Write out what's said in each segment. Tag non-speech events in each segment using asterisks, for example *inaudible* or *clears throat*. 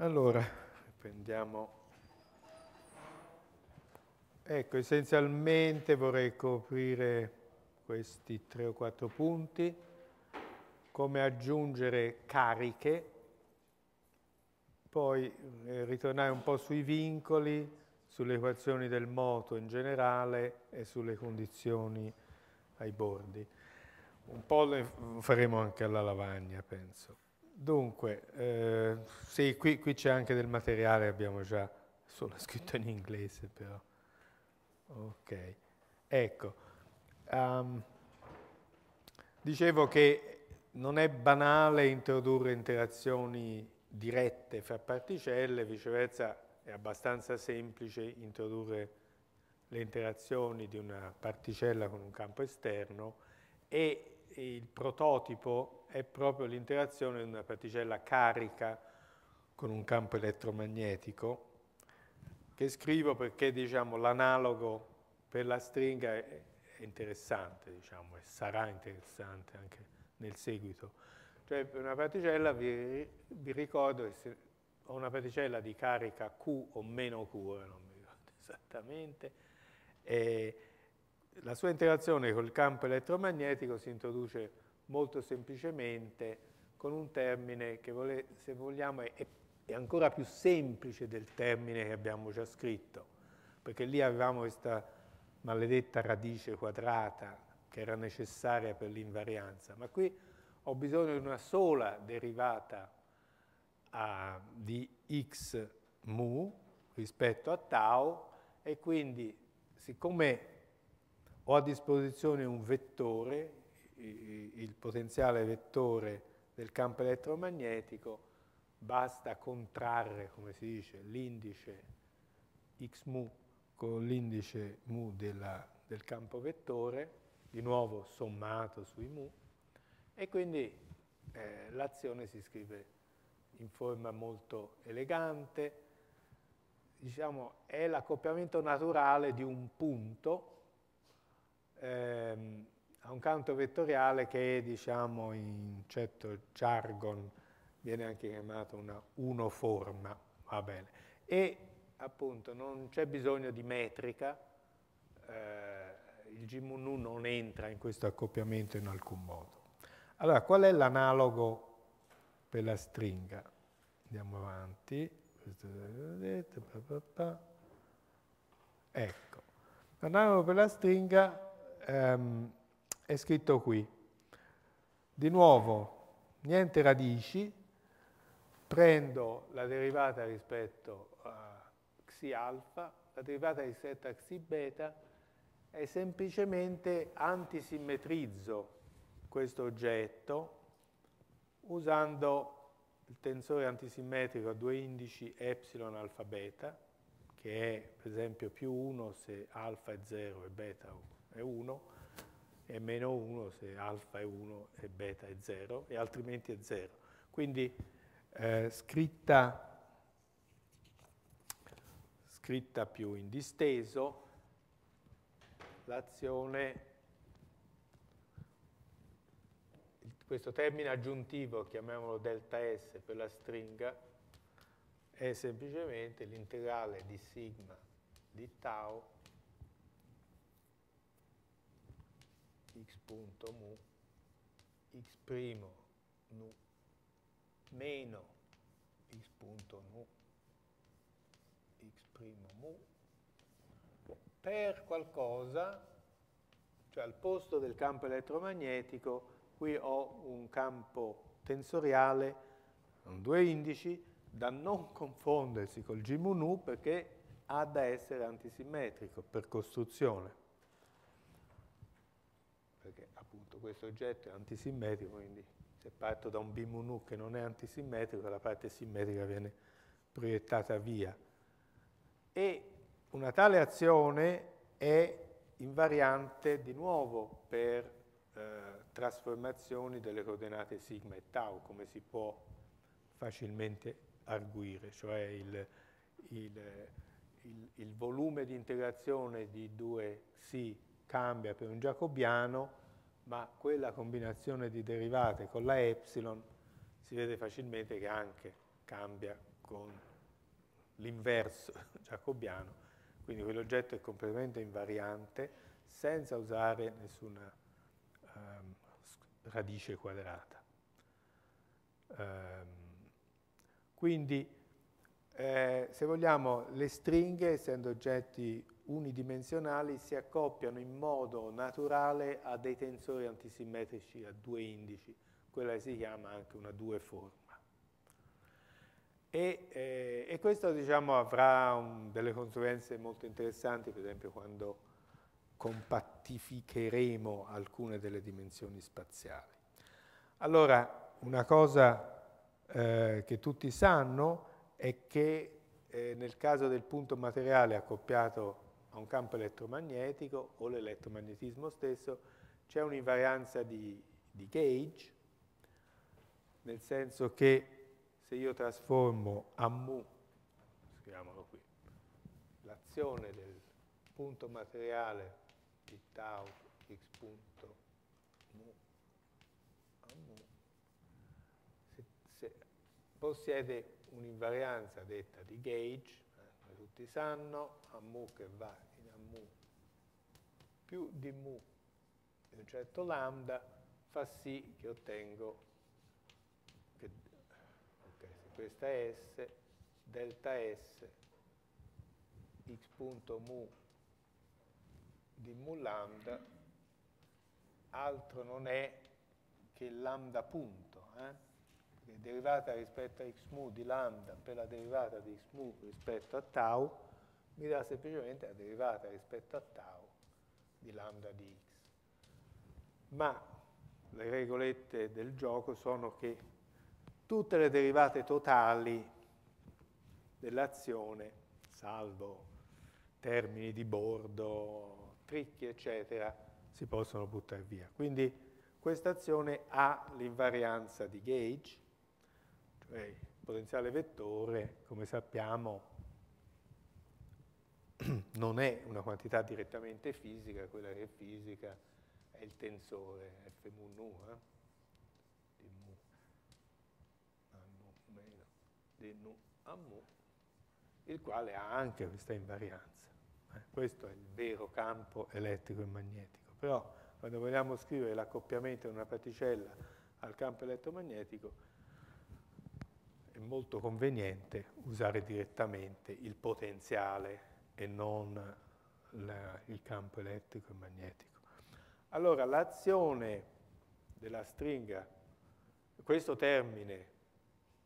Allora, prendiamo... Ecco, essenzialmente vorrei coprire questi tre o quattro punti, come aggiungere cariche, poi eh, ritornare un po' sui vincoli, sulle equazioni del moto in generale e sulle condizioni ai bordi. Un po' lo faremo anche alla lavagna, penso. Dunque, eh, sì, qui, qui c'è anche del materiale, abbiamo già solo *laughs* scritto in inglese però. Ok, ecco. Um, dicevo che non è banale introdurre interazioni dirette fra particelle, viceversa è abbastanza semplice introdurre le interazioni di una particella con un campo esterno e il prototipo è proprio l'interazione di una particella carica con un campo elettromagnetico che scrivo perché diciamo, l'analogo per la stringa è, interessante diciamo, e sarà interessante anche nel seguito. Cioè per una particella vi, vi ricordo che se ho una particella di carica Q o meno Q, non mi ricordo *laughs* esattamente, e la sua interazione col campo elettromagnetico si introduce molto semplicemente con un termine che, se vogliamo, è, è ancora più semplice del termine che abbiamo già scritto, perché lì avevamo questa maledetta radice quadrata che era necessaria per l'invarianza, ma qui ho bisogno di una sola derivata a, di x mu rispetto a tau e quindi siccome ho a disposizione un vettore, il potenziale vettore del campo elettromagnetico, basta contrarre, come si dice, l'indice x mu con l'indice mu della, del campo vettore, di nuovo sommato sui mu, e quindi eh, l'azione si scrive in forma molto elegante, diciamo, è l'accoppiamento naturale di un punto ehm, a un canto vettoriale che diciamo in certo jargon viene anche chiamato una unoforma, va bene. E appunto non c'è bisogno di metrica, eh, il G mu non entra in questo accoppiamento in alcun modo. Allora, qual è l'analogo per la stringa? Andiamo avanti. Ecco, l'analogo per la stringa ehm, è scritto qui. Di nuovo, niente radici, prendo la derivata rispetto a xi alfa, la derivata rispetto a xi beta e semplicemente antisimmetrizzo questo oggetto usando il tensore antisimmetrico a due indici epsilon alfa beta, che è per esempio più 1 se alfa è 0 e beta 1 è 1 e meno 1 se alfa è 1 e beta è 0 e altrimenti è 0. Quindi eh, scritta, scritta più in disteso, l'azione, questo termine aggiuntivo, chiamiamolo delta S per la stringa, è semplicemente l'integrale di sigma di tau x punto mu x meno x punto nu x primo mu per qualcosa, cioè al posto del campo elettromagnetico, qui ho un campo tensoriale con due indici da non confondersi col G mu nu perché ha da essere antisimmetrico per costruzione perché questo oggetto è antisimmetrico, quindi se parto da un B mu nu che non è antisimmetrico, la parte simmetrica viene proiettata via. E una tale azione è invariante di nuovo per eh, trasformazioni delle coordinate sigma e tau, come si può facilmente arguire, cioè il, il, il, il volume di integrazione di due si cambia per un jacobiano, ma quella combinazione di derivate con la epsilon si vede facilmente che anche cambia con l'inverso *laughs* giacobiano, quindi quell'oggetto è completamente invariante senza usare nessuna um, radice quadrata. Um, quindi, eh, se vogliamo, le stringhe, essendo oggetti unidimensionali, si accoppiano in modo naturale a dei tensori antisimmetrici a due indici, quella che si chiama anche una due forma. E, eh, e questo diciamo, avrà un, delle conseguenze molto interessanti, per esempio quando compattificheremo alcune delle dimensioni spaziali. Allora, una cosa eh, che tutti sanno è che eh, nel caso del punto materiale accoppiato a un campo elettromagnetico o l'elettromagnetismo stesso, c'è un'invarianza di, di gauge, nel senso che se io trasformo a mu, scriviamolo qui, l'azione del punto materiale di tau x punto mu a mu, se, se possiede un'invarianza detta di gauge, tutti sanno, a mu che va in a mu più di mu di un certo lambda fa sì che ottengo questa S, delta S, x punto mu di mu lambda, altro non è che lambda punto, eh? Derivata rispetto a x mu di lambda per la derivata di x mu rispetto a tau mi dà semplicemente la derivata rispetto a tau di lambda di x. Ma le regolette del gioco sono che tutte le derivate totali dell'azione, salvo termini di bordo, tricchi, eccetera, si possono buttare via. Quindi questa azione ha l'invarianza di gauge, il potenziale vettore, come sappiamo, *clears throat* non è una quantità direttamente fisica, quella che è fisica è il tensore F mu nu. Eh? di nu a mu, il quale ha anche questa invarianza. Eh, questo è il vero campo elettrico e magnetico. Però quando vogliamo scrivere l'accoppiamento di una particella al campo elettromagnetico è molto conveniente usare direttamente il potenziale e non la, il campo elettrico e magnetico. Allora l'azione della stringa, questo termine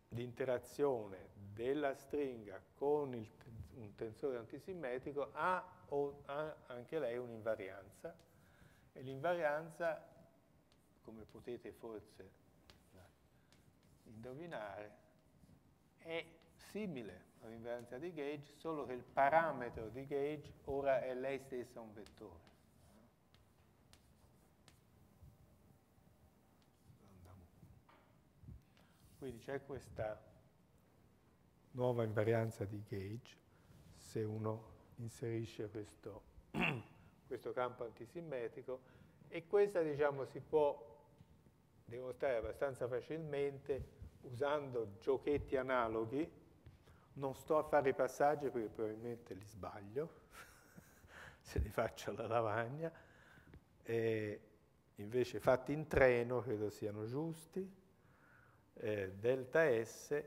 di interazione della stringa con il, un tensore antisimmetrico ha, o, ha anche lei un'invarianza e l'invarianza, come potete forse indovinare, è simile all'invarianza di gauge, solo che il parametro di gauge ora è lei stessa un vettore. Quindi c'è questa nuova invarianza di gauge se uno inserisce questo, *clears throat* questo campo antisimmetrico e questa diciamo si può dimostrare abbastanza facilmente usando giochetti analoghi. Non sto a fare i passaggi perché probabilmente li sbaglio, *laughs* se li faccio alla lavagna, e invece fatti in treno credo siano giusti eh, delta S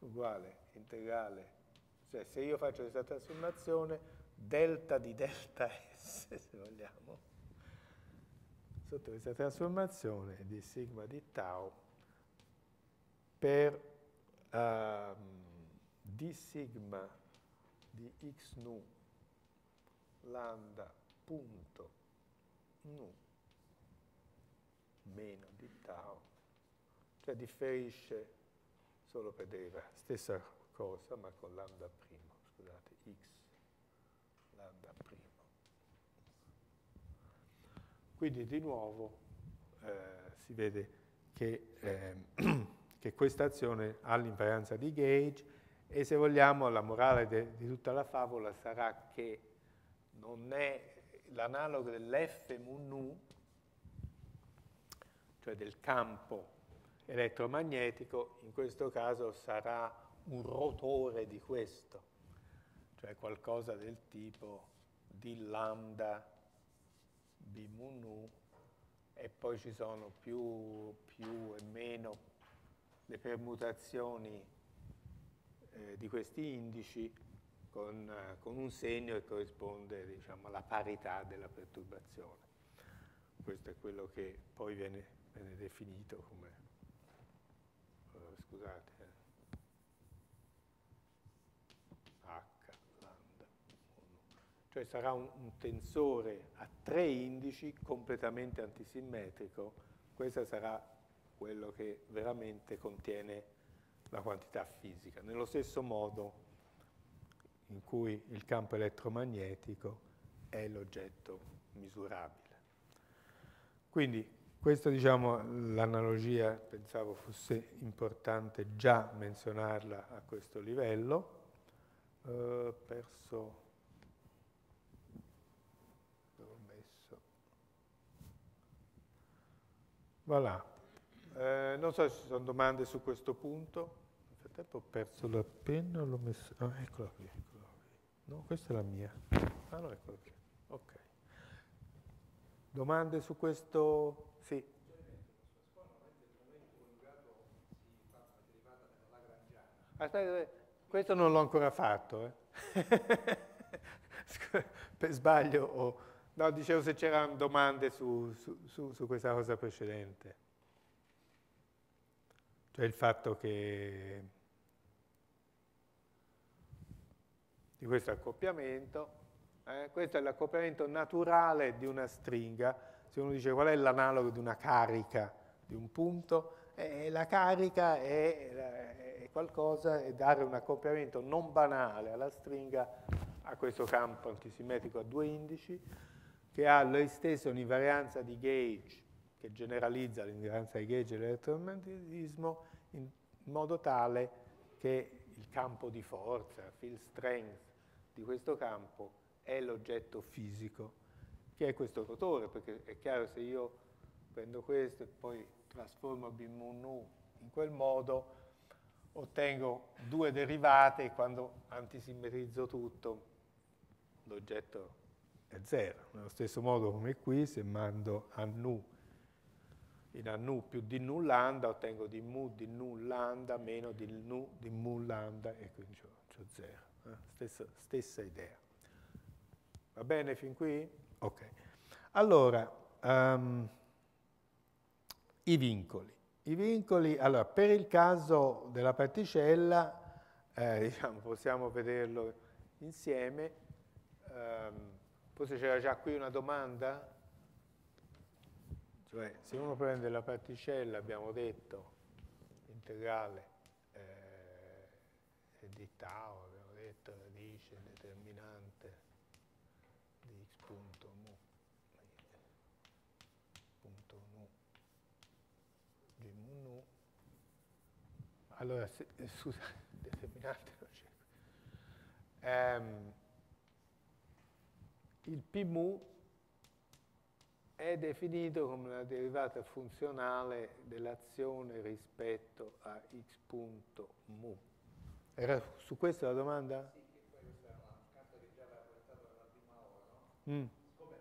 uguale integrale, cioè se io faccio questa trasformazione, delta di delta S, *laughs* se vogliamo, sotto questa trasformazione di sigma di tau per uh, d sigma di x nu lambda punto nu meno di tau cioè differisce solo per derivare, stessa cosa ma con lambda primo, scusate, x lambda primo. Quindi di nuovo eh, si vede che, eh, *clears throat* che questa azione ha l'invarianza di gauge e se vogliamo la morale di tutta la favola sarà che non è l'analogo dell'F mu nu, cioè del campo elettromagnetico, in questo caso sarà un rotore di questo, cioè qualcosa del tipo di lambda b mu nu e poi ci sono più, più e meno le permutazioni eh, di questi indici con, eh, con, un segno che corrisponde diciamo, alla parità della perturbazione. Questo è quello che poi viene, viene definito come, uh, scusate, eh. H lambda 1. Cioè sarà un, un tensore a tre indici completamente antisimmetrico. Questo sarà quello che veramente contiene la quantità fisica. Nello stesso modo in cui il campo elettromagnetico è l'oggetto misurabile. Quindi questa diciamo, l'analogia pensavo fosse importante già menzionarla a questo livello. Uh, perso l'ho messo voilà eh, non so se ci sono domande su questo punto nel frattempo ho perso la penna l'ho messo ah, eccola qui, eccola qui no questa è la mia ah no eccola qui ok Domande su questo? Sì. Aspetta, questo non l'ho ancora fatto. Eh. *laughs* per sbaglio. Oh. No, dicevo se c'erano domande su, su, su, su questa cosa precedente. Cioè il fatto che di questo accoppiamento eh? Questo è l'accoppiamento naturale di una stringa. Se uno dice qual è l'analogo di una carica di un punto, eh, la carica è, è qualcosa, è dare un accoppiamento non banale alla stringa a questo campo antisimmetrico a due indici, che ha lei stessa un'invarianza di gauge che generalizza l'invarianza di gauge dell'elettromagnetismo in modo tale che il campo di forza, field strength di questo campo è l'oggetto fisico, che è questo rotore, perché è chiaro se io prendo questo e poi trasformo B mu in quel modo, ottengo due derivate e quando antisimmetrizzo tutto l'oggetto è zero. Nello stesso modo come qui, se mando a nu in a nu più di nu lambda, ottengo di mu di nu lambda meno di nu di mu lambda e quindi ho zero. Eh? Stessa, stessa idea. Va bene fin qui? Ok. Allora, um, i vincoli. I vincoli, allora, per il caso della particella, eh, *laughs* diciamo, possiamo vederlo insieme. Um, forse c'era già qui una domanda? Cioè, se uno prende la particella, abbiamo detto, integrale eh, di tau, abbiamo detto radice determinante Allora, se, eh, scusa, *laughs* determinante non c'è. Um, il P mu è definito come una derivata funzionale dell'azione rispetto a x punto mu. Era su questa la domanda? Sì, che poi questa è una carta che già aveva portato nella prima ora, no? Mm. Siccome,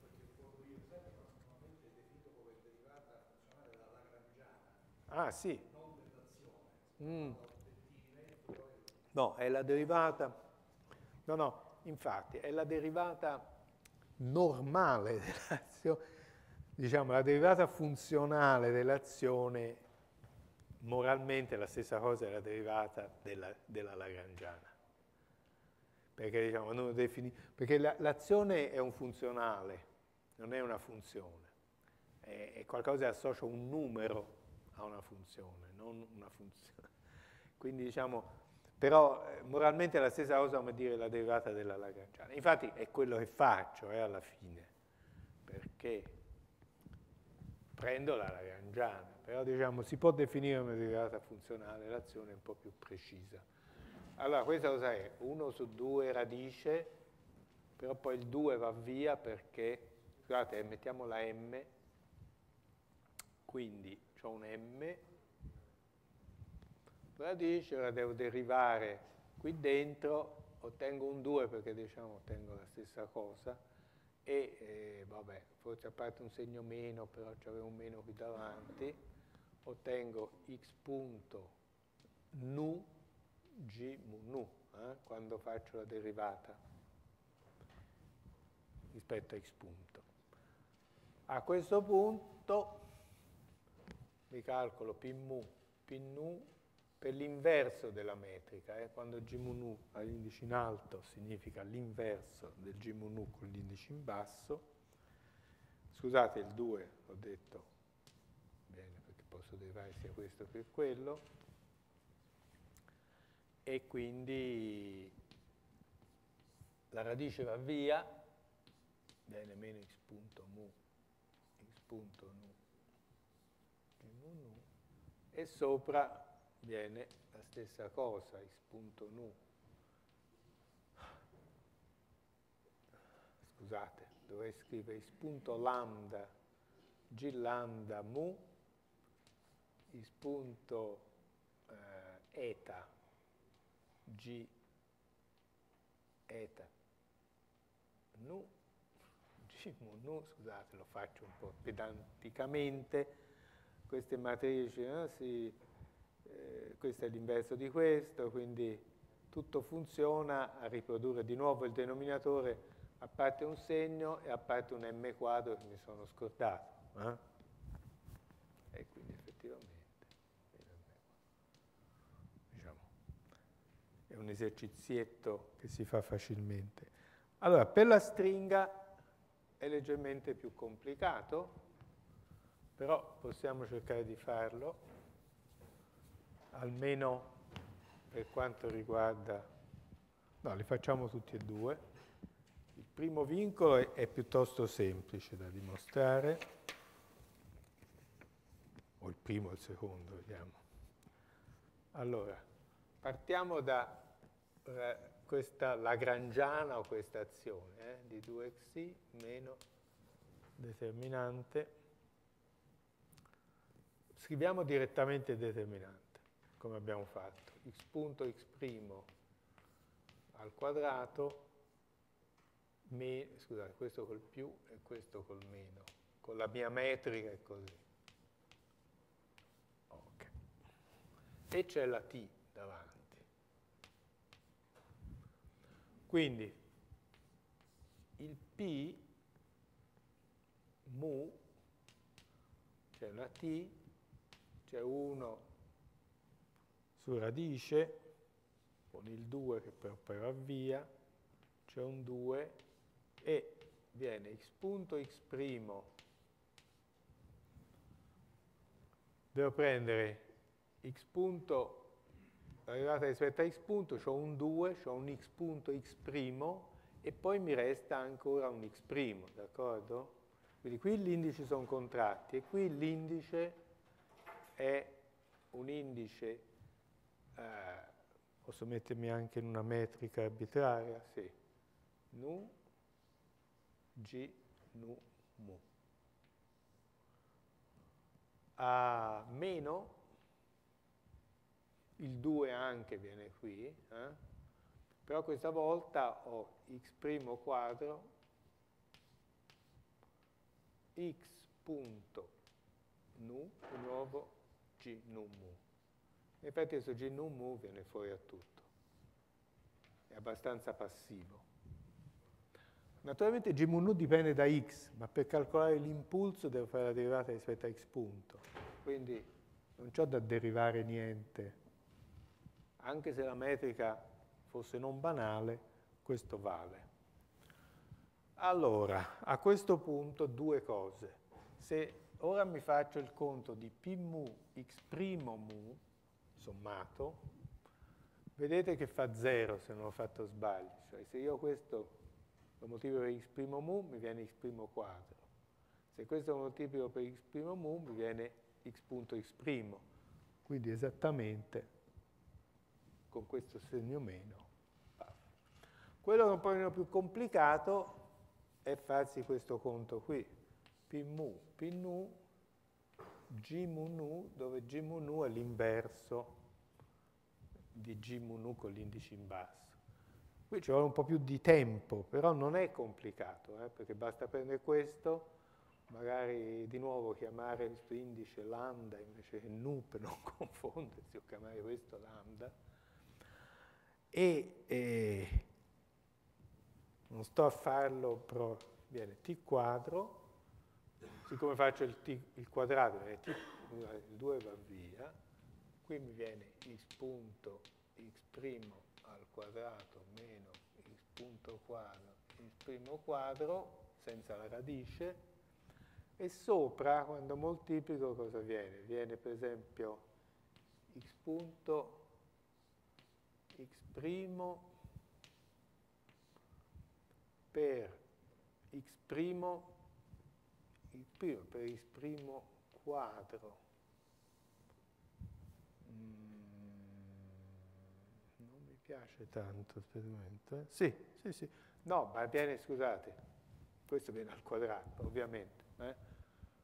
perché ricordo io sempre, normalmente è definito come derivata funzionale della Lagrangiana. Ah, sì. Mm. No, è la derivata, no, no, infatti, è la derivata normale *laughs* dell'azione, diciamo, la derivata funzionale dell'azione, moralmente la stessa cosa è la derivata della, della Lagrangiana. Perché, diciamo, defini, perché la, l'azione è un funzionale, non è una funzione, è, è qualcosa che associa un numero a una funzione, non una funzione. Quindi diciamo, però eh, moralmente è la stessa cosa come dire la derivata della Lagrangiana. Infatti è quello che faccio eh, alla fine, perché prendo la Lagrangiana, però diciamo si può definire come derivata funzionale l'azione un po' più precisa. Allora questa cosa è? 1 su 2 radice, però poi il 2 va via perché, scusate, mettiamo la m, quindi ho un m radice, ora devo derivare qui dentro, ottengo un 2 perché diciamo ottengo la stessa cosa, e eh, vabbè, forse a parte un segno meno, però c'avevo un meno qui davanti, ottengo x punto nu g mu nu, eh, quando faccio la derivata rispetto a x punto. A questo punto mi calcolo p mu, p nu per l'inverso della metrica, eh? quando G mu ha l'indice in alto significa l'inverso del G mu con l'indice in basso. Scusate, il 2 ho detto, bene, perché posso derivare sia questo che quello, e quindi la radice va via, viene meno x punto mu, x punto nu, e sopra viene la stessa cosa, x punto nu. Scusate, dovrei scrivere lambda, g lambda mu, punto eh, eta, g eta nu, g mu nu, scusate, lo faccio un po' pedanticamente, queste matrici no, si eh, questo è l'inverso di questo, quindi tutto funziona a riprodurre di nuovo il denominatore a parte un segno e a parte un m quadro che mi sono scordato. Eh? E quindi effettivamente diciamo, è un esercizietto che si fa facilmente. Allora, per la stringa è leggermente più complicato, però possiamo cercare di farlo almeno per quanto riguarda... No, li facciamo tutti e due. Il primo vincolo è, è piuttosto semplice da dimostrare, o il primo o il secondo, vediamo. Allora, partiamo da eh, questa lagrangiana o questa azione eh, di 2xi meno determinante. Scriviamo direttamente il determinante come abbiamo fatto, x punto x' al quadrato, me, scusate, questo col più e questo col meno, con la mia metrica è così. Okay. E c'è la t davanti. Quindi il p mu, c'è una t, c'è 1 su radice, con il 2 che però poi va via, c'è un 2 e viene x punto x', devo prendere x punto, arrivata rispetto a x punto, ho un 2, ho un x punto x' e poi mi resta ancora un x', d'accordo? Quindi qui gli indici sono contratti e qui l'indice è un indice eh, posso mettermi anche in una metrica arbitraria? Sì. Nu, G, nu, mu. A meno, il 2 anche viene qui, eh? però questa volta ho x' quadro x punto nu, di nuovo g nu mu. In effetti questo G non mu viene fuori a tutto, è abbastanza passivo. Naturalmente G mu nu dipende da x, ma per calcolare l'impulso devo fare la derivata rispetto a x punto, quindi non c'ho da derivare niente. Anche se la metrica fosse non banale, questo vale. Allora, a questo punto due cose. Se ora mi faccio il conto di p mu x' mu, sommato, vedete che fa 0 se non ho fatto sbagli, cioè se io questo lo moltiplico per x' mu mi viene x' quadro, se questo lo moltiplico per x' mu mi viene x punto x', quindi esattamente con questo segno meno. Quello che è un po' più complicato è farsi questo conto qui, p mu, p nu G dove G è l'inverso di G con l'indice in basso. Qui ci vuole un po' più di tempo, però non è complicato, eh, perché basta prendere questo, magari di nuovo chiamare questo indice lambda invece che nu per *laughs* non confondersi, o chiamare questo lambda, e, e non sto a farlo, però viene t quadro, siccome faccio il, t, il quadrato, t, il 2 va via, qui mi viene x punto x' al quadrato meno x punto quadro x' quadro senza la radice e sopra quando moltiplico cosa viene? Viene per esempio x punto x' per x' il primo per x' quadro piace tanto, aspetta eh? Sì, sì, sì. No, ma viene, scusate, questo viene al quadrato, ovviamente. Eh?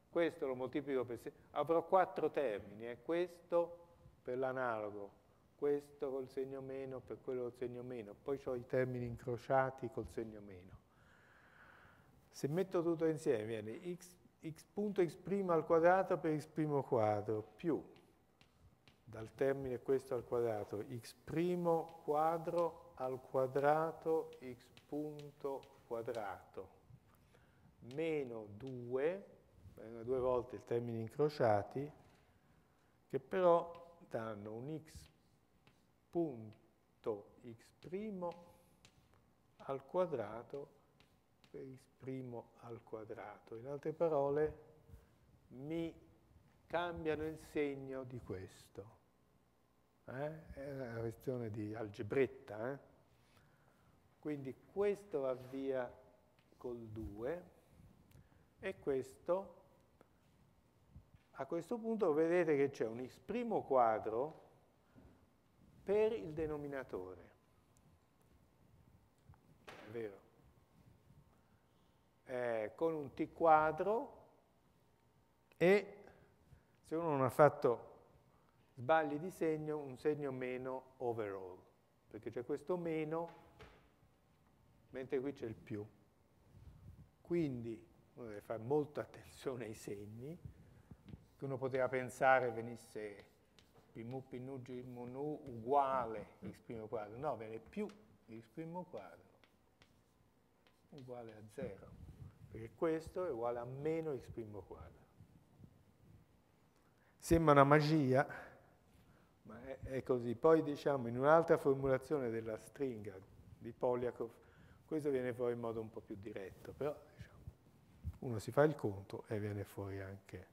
Questo lo moltiplico per 6. Avrò quattro termini, eh? questo per l'analogo, questo col segno meno per quello col segno meno, poi ho i termini incrociati col segno meno. Se metto tutto insieme viene x, x punto x' al quadrato per x' quadro più dal termine questo al quadrato, x' quadro al quadrato x punto quadrato meno 2, vengono due volte i termini incrociati, che però danno un x punto x' al quadrato x' al quadrato. In altre parole, mi cambiano il segno di questo. Eh? È una questione di algebretta. Eh? Quindi questo va via col 2 e questo, a questo punto vedete che c'è un x' quadro per il denominatore. È vero? Eh, con un t quadro e se uno non ha fatto sbagli di segno, un segno meno overall, perché c'è questo meno, mentre qui c'è il più. Quindi uno deve fare molta *laughs* attenzione ai segni, che uno poteva pensare venisse Pimu, Pinu, Gimu, Nu uguale x' quadro, no, viene più x' quadro uguale a 0, perché questo è uguale a meno x' quadro. Sembra una magia, ma è, è, così. Poi diciamo in un'altra formulazione della stringa di Polyakov, questo viene fuori in modo un po' più diretto, però diciamo, uno si fa il conto e viene fuori anche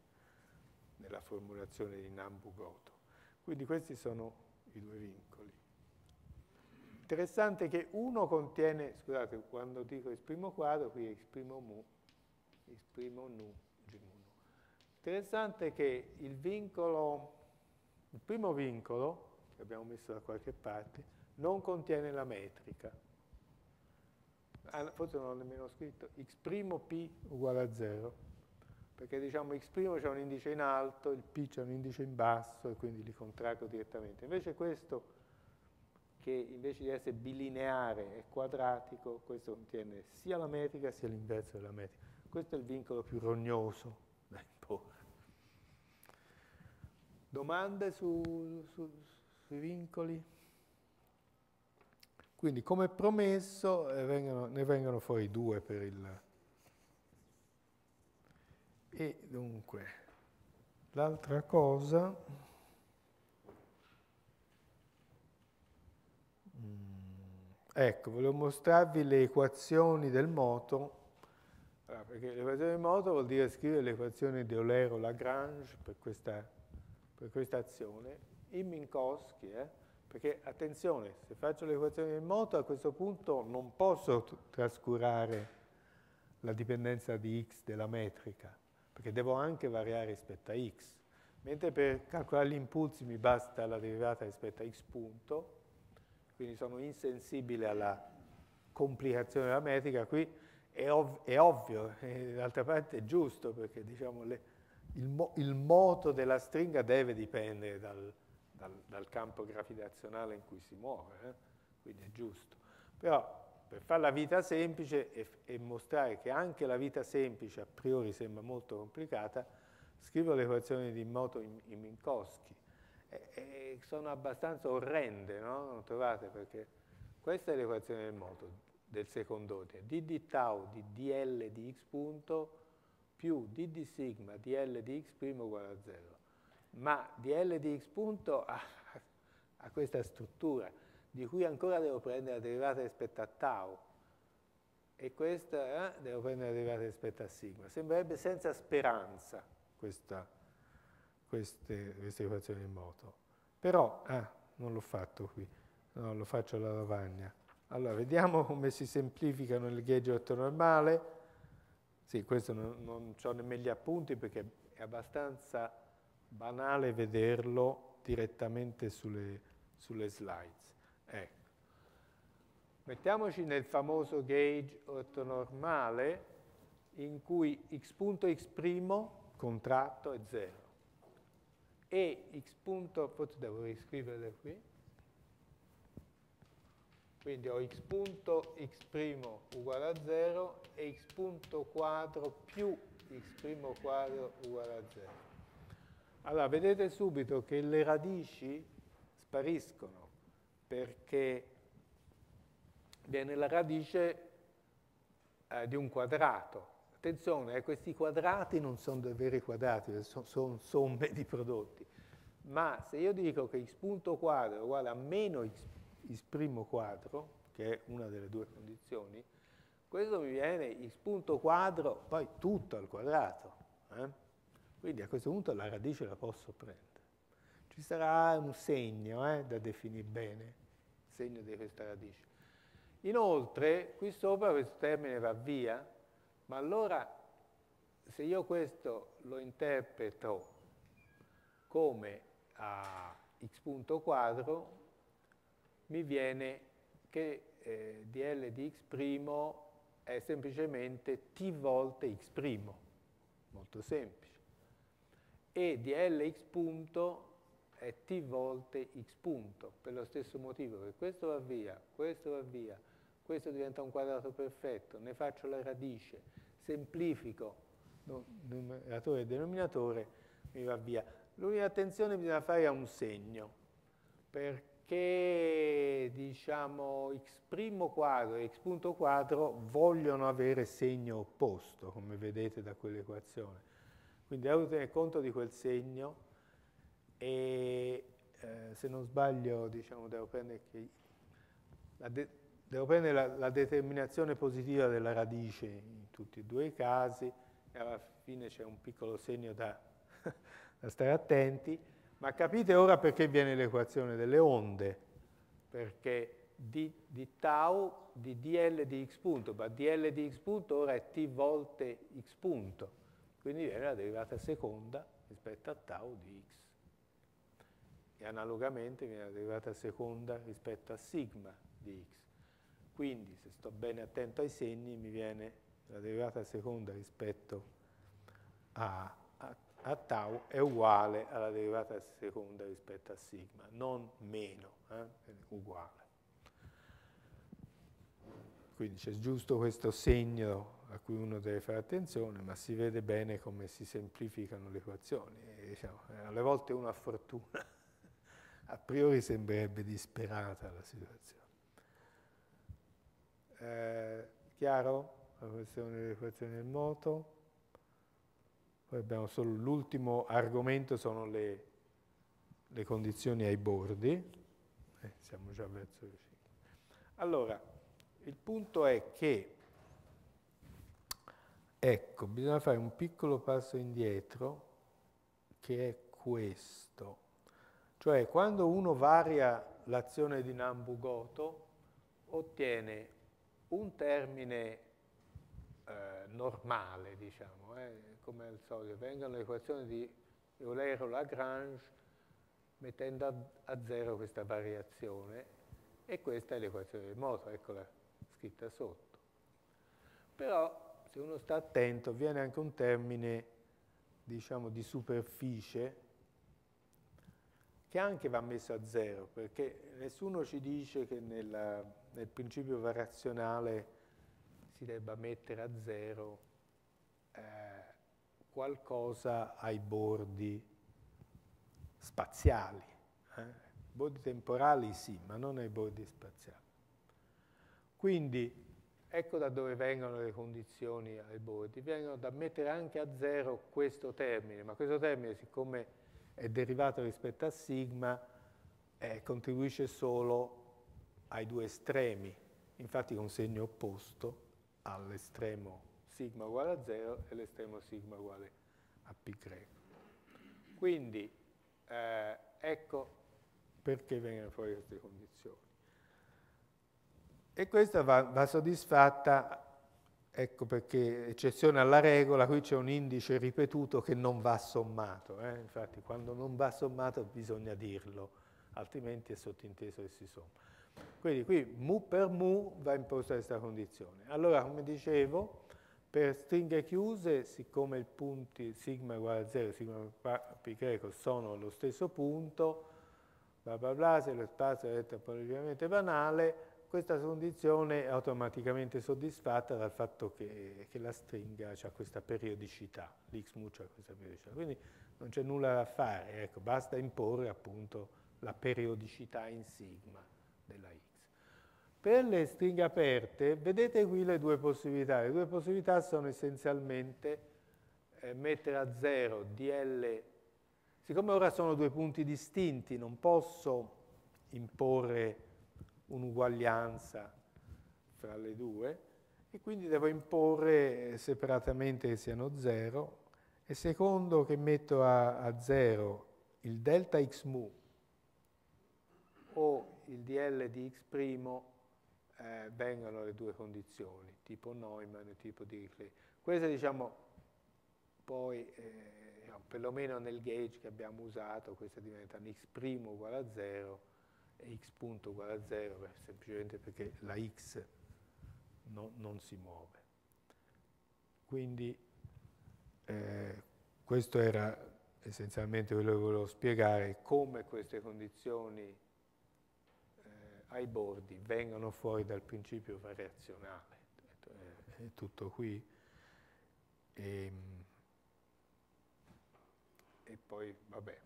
nella formulazione di Nambu-Goto. Quindi questi sono i due vincoli. Interessante che uno contiene, scusate, quando dico esprimo quadro, qui esprimo mu, esprimo nu, gimu. Interessante che il vincolo il primo vincolo, che abbiamo messo da qualche parte, non contiene la metrica. Ah, forse non l'ho nemmeno scritto, x'p uguale a 0, perché diciamo x' c'è un indice in alto, il p c'è un indice in basso e quindi li contraggo direttamente. Invece questo, che invece di essere bilineare e quadratico, questo contiene sia la metrica sia l'inverso della metrica. Questo è il vincolo più rognoso da imporre. Domande su, su, sui vincoli? Quindi come promesso eh, vengono, ne vengono fuori due per il... E dunque, l'altra cosa... Mm, ecco, volevo mostrarvi le equazioni del moto, allora, perché l'equazione del moto vuol dire scrivere le equazioni di Eulero-Lagrange per questa per questa azione in Minkowski, eh? perché attenzione, se faccio l'equazione del moto a questo punto non posso trascurare la dipendenza di x della metrica, perché devo anche variare rispetto a x, mentre per calcolare gli impulsi mi basta la derivata rispetto a x punto, quindi sono insensibile alla complicazione della metrica, qui è, ov- è ovvio, e d'altra parte è giusto, perché diciamo le, il, mo, il, moto della stringa deve dipendere dal, dal, dal campo gravitazionale in cui si muove, eh? quindi è giusto. Però per fare la vita semplice e, e, mostrare che anche la vita semplice a priori sembra molto complicata, scrivo le equazioni di moto in, in Minkowski. E, e sono abbastanza orrende, no? Non trovate? Perché questa è l'equazione del moto, del secondo ordine. d di tau di dl di x punto più d di sigma dl di x primo uguale a 0. Ma dl di x punto ha, *laughs* ha questa struttura di cui ancora devo prendere la derivata rispetto a tau e questa eh, devo prendere la derivata rispetto a sigma. Sembrerebbe senza speranza questa, queste, queste equazioni in moto. Però, ah, non l'ho fatto qui, no, lo faccio alla lavagna. Allora, vediamo *laughs* come si semplificano il gauge ortonormale. Sì, questo non, non ho nemmeno gli appunti perché è abbastanza banale vederlo direttamente sulle, sulle slide. Ecco. Mettiamoci nel famoso gauge ortonormale in cui x punto x' contratto è 0 e x punto, forse devo riscriverle qui, quindi ho x punto x' uguale a 0 e x punto quadro più x' quadro uguale a 0. Allora, vedete subito che le radici spariscono perché viene la radice eh, di un quadrato. Attenzione, eh, questi quadrati non sono dei veri quadrati, sono, sono somme di prodotti. Ma se io dico che x punto quadro è uguale a meno x, x primo quadro, che è una delle due condizioni, questo mi viene x punto quadro, poi tutto al quadrato. Eh? Quindi a questo punto la radice la posso prendere. Ci sarà un segno eh, da definire bene, il segno di questa radice. Inoltre, qui sopra questo termine va via, ma allora se io questo lo interpreto come a x punto quadro, mi viene che eh, dl di x' è semplicemente t volte x', molto semplice. E dl x punto è t volte x punto, per lo stesso motivo che questo va via, questo va via, questo diventa un quadrato perfetto, ne faccio la radice, semplifico numeratore e denominatore, mi va via. L'unica attenzione bisogna fare a un segno, perché diciamo x' quadro e x quadro vogliono avere segno opposto, come vedete da quell'equazione. Quindi devo tenere conto di quel segno e eh, se non sbaglio diciamo, devo prendere, la, de devo prendere la, la, determinazione positiva della radice in tutti e due i casi e alla fine c'è un piccolo segno da, *laughs* da stare attenti, ma capite ora perché viene l'equazione delle onde, perché di, di, tau di dl di x punto, ma dl di x punto ora è t volte x punto, quindi viene la derivata seconda rispetto a tau di x. E analogamente viene la derivata seconda rispetto a sigma di x. Quindi se sto bene attento ai segni mi viene la derivata seconda rispetto a, a, tau è uguale alla derivata seconda rispetto a sigma, non meno, eh? è uguale. Quindi c'è giusto questo segno a cui uno deve fare attenzione, ma si vede bene come si semplificano le equazioni. E, diciamo, alle volte uno ha fortuna *laughs* a priori sembrerebbe disperata la situazione. Eh, chiaro? La questione delle equazioni del moto. Poi abbiamo solo l'ultimo argomento, sono le, le, condizioni ai bordi. Eh, siamo già verso il 5. Allora, il punto è che, ecco, bisogna fare un piccolo passo indietro, che è questo. Cioè quando uno varia l'azione di Nambu-Goto ottiene un termine eh, normale, diciamo, eh, come al solito, vengono le equazioni di Eulero-Lagrange mettendo a, a, zero questa variazione e questa è l'equazione del moto, eccola scritta sotto. Però se uno sta attento viene anche un termine diciamo di superficie che anche va messo a zero, perché nessuno ci dice che nella, nel principio variazionale si debba mettere a zero eh, qualcosa ai bordi spaziali. Eh? Bordi temporali sì, ma non ai bordi spaziali. Quindi ecco da dove vengono le condizioni ai bordi, vengono da mettere anche a zero questo termine, ma questo termine siccome è derivato rispetto a sigma eh, contribuisce solo ai due estremi, infatti con segno opposto all'estremo sigma uguale a 0 e l'estremo sigma uguale a π greco. Quindi eh, ecco perché vengono fuori queste condizioni. E questa va, va soddisfatta, ecco perché eccezione alla regola, qui c'è un indice ripetuto che non va sommato, eh? infatti quando non va sommato bisogna dirlo, altrimenti è sottinteso che si somma. Quindi qui mu per mu va imposta questa condizione. Allora, come dicevo, per stringhe chiuse, siccome i punti sigma uguale a 0 e sigma pi greco sono allo stesso punto, bla bla bla, se lo spazio è topologicamente banale, questa condizione è automaticamente soddisfatta dal fatto che, che la stringa ha questa periodicità, l'x mu ha questa periodicità. Quindi non c'è nulla da fare, ecco, basta imporre appunto la periodicità in sigma della x. Per le stringhe aperte, vedete qui le due possibilità. Le due possibilità sono essenzialmente eh, mettere a zero dl Siccome ora sono due punti distinti, non posso imporre un'uguaglianza fra le due e quindi devo imporre separatamente che siano 0 e secondo che metto a 0 il delta x mu o il dl di x' eh, vengono le due condizioni, tipo Neumann e tipo Dirichlet. Queste diciamo poi eh, perlomeno nel gauge che abbiamo usato, queste diventano x' uguale a 0 e x punto uguale a 0, semplicemente perché la x no, non si muove. Quindi eh, questo era essenzialmente quello che volevo spiegare, come queste condizioni ai bordi vengono fuori dal principio variazionale. È tutto qui. E, ehm, e poi, vabbè,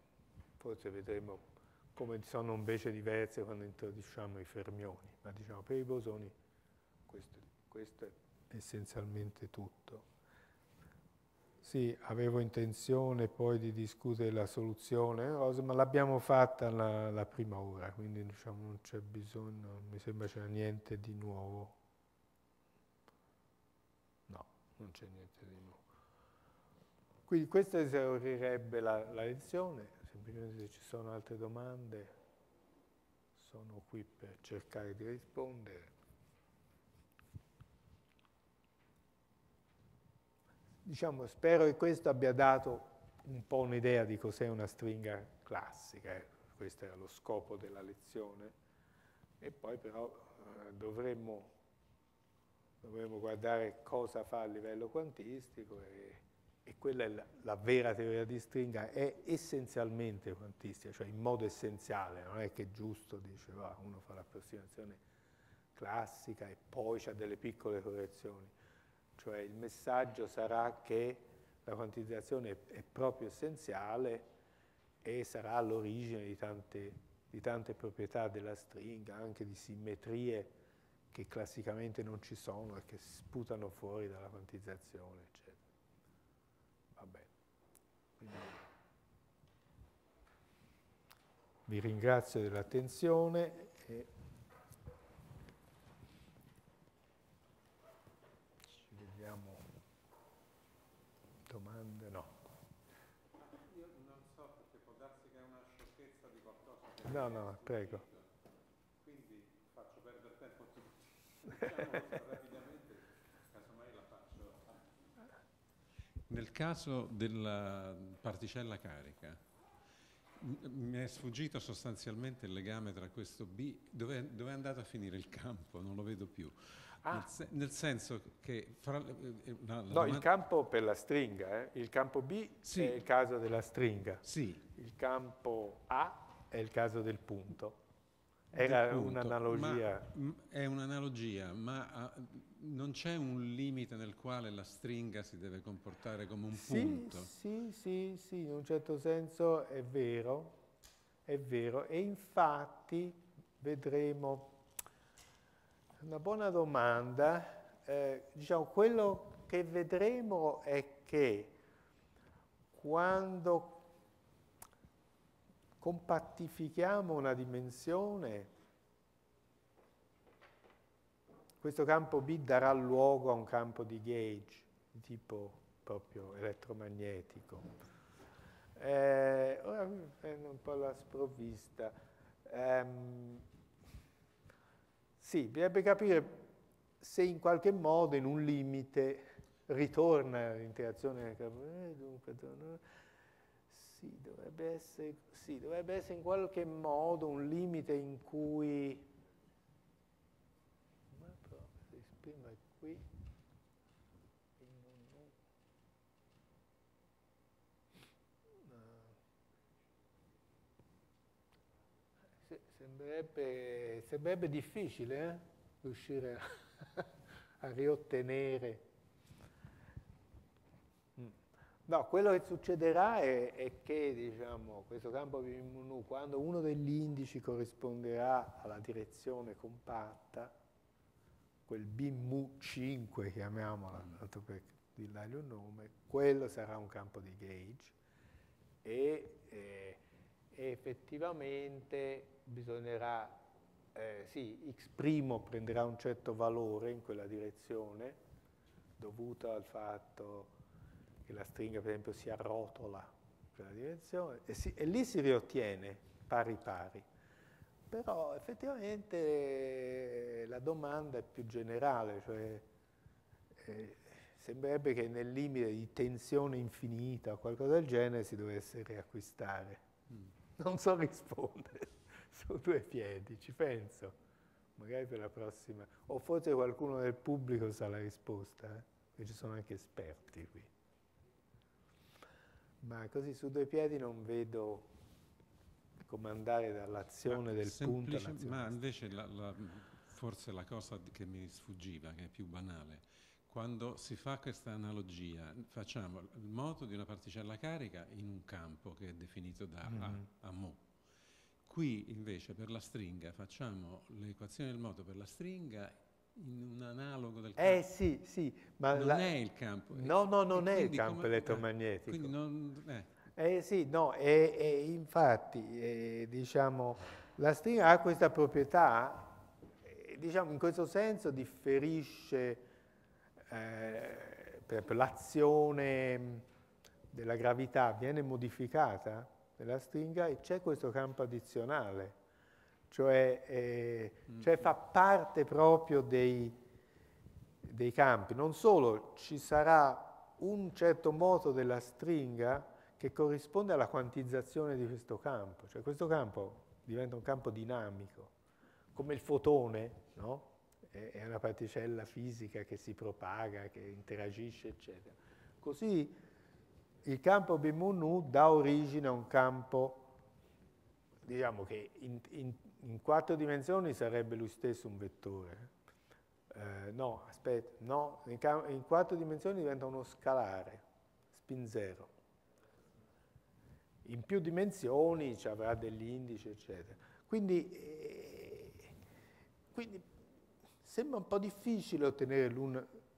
forse vedremo come sono invece diverse quando introduciamo i fermioni, ma diciamo per i bosoni questo, questo è essenzialmente tutto. Sì, avevo intenzione poi di discutere la soluzione, ma l'abbiamo fatta la, la, prima ora, quindi diciamo non c'è bisogno, mi sembra c'è niente di nuovo. No, non c'è niente di nuovo. Quindi questo esaurirebbe la, la lezione, semplicemente se ci sono altre domande sono qui per cercare di rispondere. Diciamo, spero che questo abbia dato un po' un'idea di cos'è una stringa classica, eh. questo era lo scopo della lezione, e poi però eh, dovremmo, dovremmo guardare cosa fa a livello quantistico e e quella è la, la, vera teoria di stringa, è essenzialmente quantistica, cioè in modo essenziale, non è che è giusto, dice, va, uno fa l'approssimazione classica e poi c'ha delle piccole correzioni. Cioè il messaggio sarà che la quantizzazione è proprio essenziale e sarà all'origine di tante, di tante proprietà della stringa, anche di simmetrie che classicamente non ci sono e che sputano fuori dalla quantizzazione, eccetera. Vi ringrazio dell'attenzione e ci vediamo domande, no. Io non so perché può darsi che è una sciocchezza di qualcosa che No, no, prego. Quindi faccio perdere tempo a tutti. Diciamo rapidamente, casomai la faccio. Nel caso della particella carica, mi è sfuggito sostanzialmente il legame tra questo B, dove, dove è andato a finire il campo? Non lo vedo più. Ah. Nel, se, nel, senso che... Fra, eh, la no, domanda... il campo per la stringa, eh? il campo B sì. è il caso della stringa. Sì. Il campo A è il caso del punto. Era un'analogia. È un'analogia, ma uh, non c'è un limite nel quale la stringa si deve comportare come un sì, punto? Sì, sì, sì, in un certo senso è vero, è vero. E infatti vedremo, una buona domanda, eh, diciamo, quello che vedremo è che quando compattifichiamo una dimensione, questo campo B darà luogo a un campo di gauge di tipo proprio elettromagnetico. Eh, ora mi prendo un po' la sprovvista. Um, sì, bisognerebbe capire se in qualche modo in un limite ritorna l'interazione eh, dunque, sì dovrebbe, essere, sì, dovrebbe essere in qualche modo un limite in cui qui Sembrerebbe, sembrerebbe difficile eh? riuscire a, *laughs* a riottenere No, quello che succederà è, è che diciamo, questo campo BMU, quando uno degli indici corrisponderà alla direzione compatta, quel BMU 5, chiamiamola, tanto per dargli un nome, quello sarà un campo di gauge e, eh, effettivamente bisognerà, eh, sì, x' prenderà un certo valore in quella direzione, dovuto al fatto che la stringa per esempio si arrotola in quella direzione e, si, e lì si riottiene pari pari. Però effettivamente la domanda è più generale, cioè eh, sembrerebbe che nel limite di tensione infinita o qualcosa del genere si dovesse riacquistare. Mm. Non so rispondere, *laughs* su due piedi, ci penso, magari per la prossima, o forse qualcuno del pubblico sa la risposta, eh? ci sono anche esperti qui ma così su due piedi non vedo come andare dall'azione del punto all'azione. Ma invece la, la, forse la cosa che mi sfuggiva, che è più banale, quando si fa questa analogia, facciamo il moto di una particella carica in un campo che è definito da mm-hmm. A a Mo. Qui invece per la stringa facciamo l'equazione del moto per la stringa in un analogo del campo. Eh sì, sì, ma non la... è il campo. No, no, non è il campo come... elettromagnetico. Quindi non... Eh. Eh sì, no, e, e infatti, eh, diciamo, la stringa ha questa proprietà, eh, diciamo, in questo senso differisce, eh, per esempio, l'azione della gravità viene modificata nella stringa e c'è questo campo addizionale cioè, eh, mm. cioè fa parte proprio dei, dei campi. Non solo, ci sarà un certo moto della stringa che corrisponde alla quantizzazione di questo campo, cioè questo campo diventa un campo dinamico, come il fotone, no? è una particella fisica che si propaga, che interagisce, eccetera. Così il campo Bimunu dà origine a un campo, diciamo che in, in, in quattro dimensioni sarebbe lui stesso un vettore. Eh, no, aspetta, no, in, in, quattro dimensioni diventa uno scalare, spin zero. In più dimensioni ci avrà degli indici, eccetera. Quindi, eh, quindi sembra un po' difficile ottenere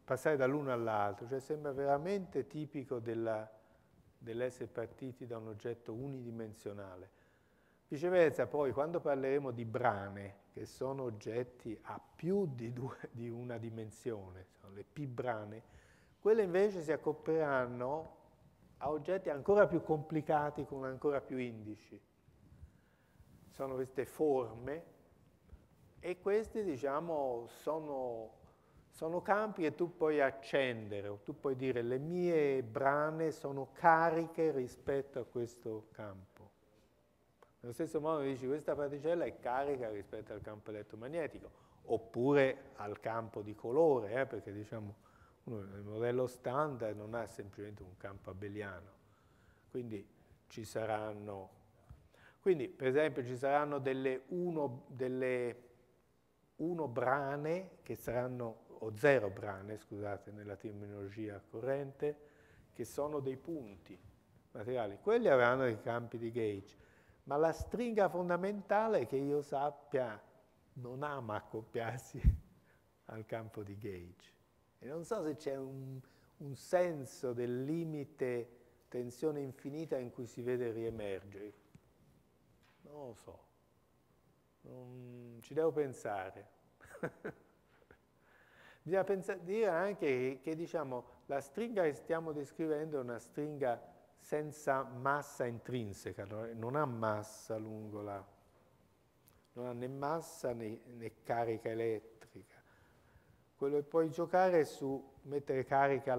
passare dall'uno all'altro, cioè sembra veramente tipico dell'essere partiti da un oggetto unidimensionale. Viceversa, poi, quando parleremo di brane, che sono oggetti a più di, due, di una dimensione, sono le P-brane, quelle invece si accopperanno a oggetti ancora più complicati con ancora più indici. Sono queste forme e questi, diciamo, sono, sono campi che tu puoi accendere, o tu puoi dire le mie brane sono cariche rispetto a questo campo. Nello stesso modo dici questa particella è carica rispetto al campo elettromagnetico, oppure al campo di colore, eh, perché diciamo il modello standard non ha semplicemente un campo abeliano. Quindi ci saranno... Quindi, per esempio, ci saranno delle uno, delle uno brane che saranno, o zero brane, scusate, nella terminologia corrente, che sono dei punti materiali. Quelli avranno dei campi di gauge, ma la stringa fondamentale, che io sappia, non ama accoppiarsi *laughs* al campo di gauge. E non so se c'è un, un senso del limite tensione infinita in cui si vede riemergere. Non lo so, non, ci devo pensare. *laughs* Bisogna pensare, dire anche che, che diciamo, la stringa che stiamo descrivendo è una stringa senza massa intrinseca, non ha massa lungo la... non ha né massa né, né carica elettrica. Quello che puoi giocare è su mettere carica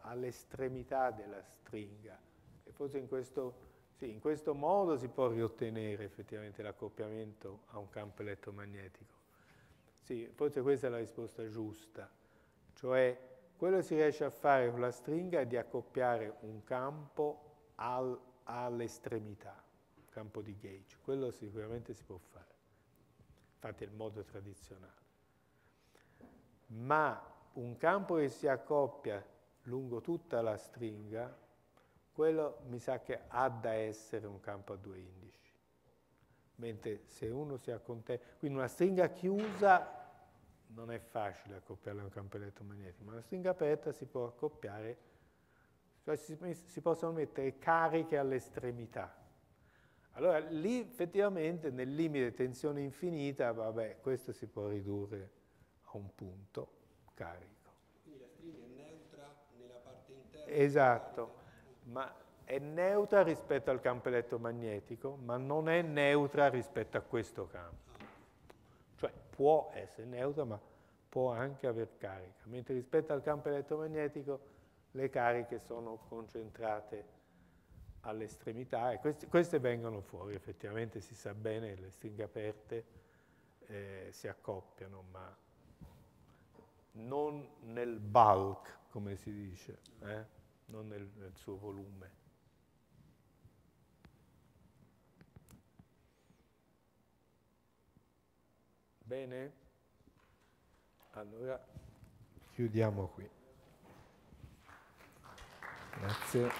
all'estremità della stringa. E forse in questo sì, in questo modo si può riottenere effettivamente l'accoppiamento a un campo elettromagnetico. Sì, forse questa è la risposta giusta, cioè quello che si riesce a fare con la stringa è di accoppiare un campo al, all'estremità, campo di gauge, quello sicuramente si può fare, infatti è il modo tradizionale. Ma un campo che si accoppia lungo tutta la stringa quello mi sa che ha da essere un campo a due indici. Mentre se uno si accontenta, quindi una stringa chiusa non è facile accoppiarla a un campo elettromagnetico, ma una stringa aperta si può accoppiare, cioè si, si possono mettere cariche all'estremità. Allora lì effettivamente nel limite tensione infinita, vabbè, questo si può ridurre a un punto carico. Quindi la stringa è neutra nella parte interna? Esatto ma è neutra rispetto al campo elettromagnetico, ma non è neutra rispetto a questo campo. Cioè può essere neutra, ma può anche aver carica, mentre rispetto al campo elettromagnetico le cariche sono concentrate all'estremità e queste, queste, vengono fuori, effettivamente si sa bene le stringhe aperte eh, si accoppiano, ma non nel bulk, come si dice. Eh? non nel, nel suo volume. Bene? Allora chiudiamo qui. Grazie.